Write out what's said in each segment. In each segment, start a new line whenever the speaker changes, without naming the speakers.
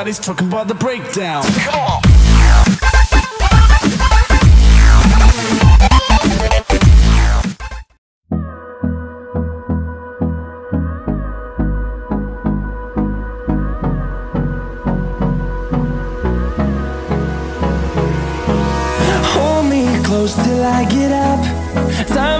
everybody's talking about the breakdown.
Come on.
Hold me close till I get up. Time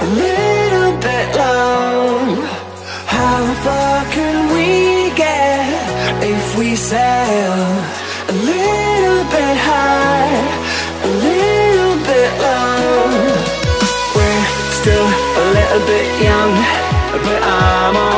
a little bit long How far can we get if we sail a little bit high, a little bit low? We're still a little bit young, but I'm all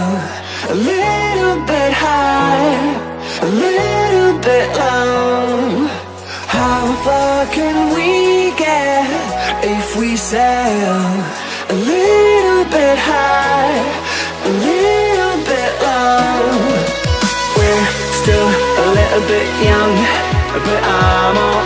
bit low. How far can we get if we sail a little bit high, a little bit low? We're still a little bit young, but I'm all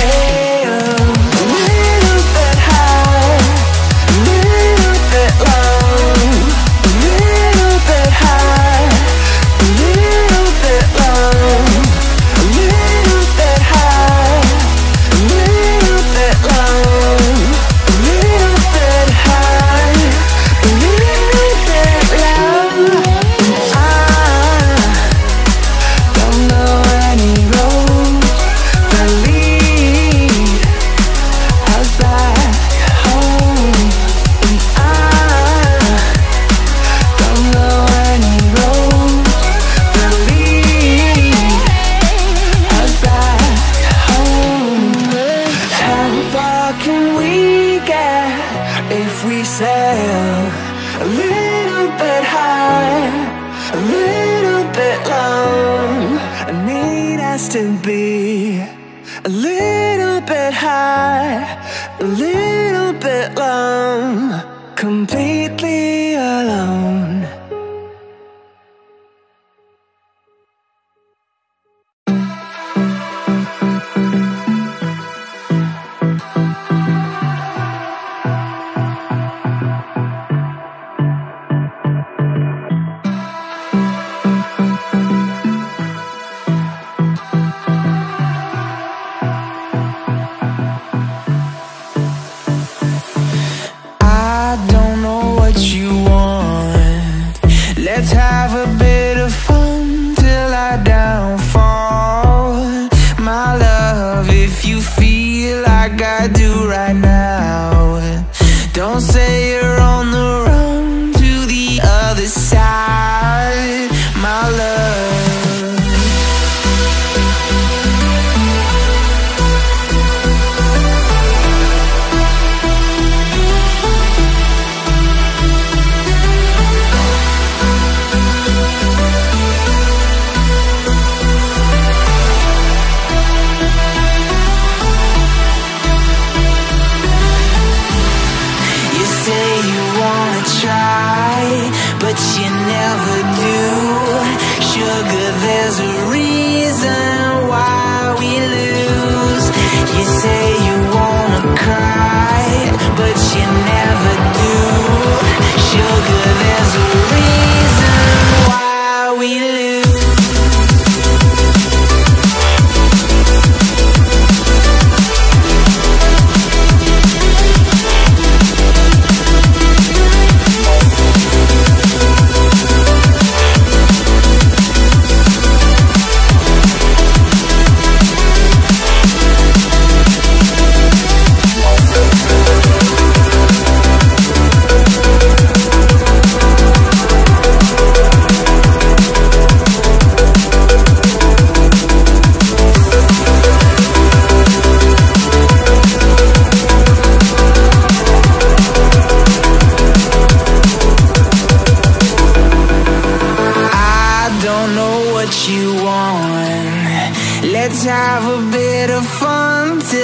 If little bit high, a little bit low, completely alone.